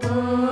Oh